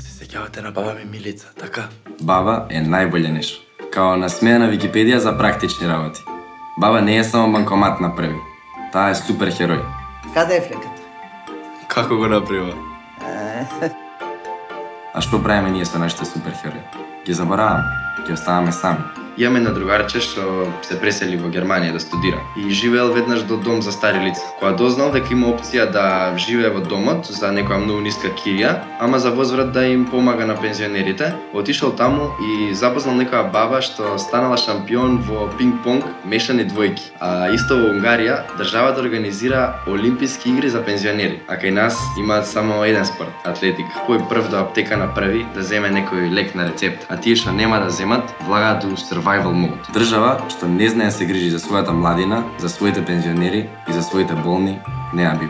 Се сеќавате на баба ми Милица, така? Баба е најболje нешто. Као насмеа на Википедија за практични работи. Баба не е само банкомат направи. Таа е супер херој. Каде е флеката? Како го направила? А што правиме ние со нашите супер херои? Ги забораваме, ги оставаме сами. Имам една другарче што се пресели во Германија да студира и живеел веднаш до дом за стари лица. Кога дознал дека има опција да живее во домот за некоја многу ниска кирија, ама за возврат да им помага на пензионерите, отишол таму и запознал некоја баба што станала шампион во пинг-понг мешани двојки. А исто во Унгарија државата организира олимписки игри за пензионери, а кај нас имаат само еден спорт атлетика. Кој прв до аптека направи да земе некој лек на рецепт, а тие што нема да земат, влагаат да у survival mode. Држава што не знае да се грижи за својата младина, за своите пензионери и за своите болни, не ја би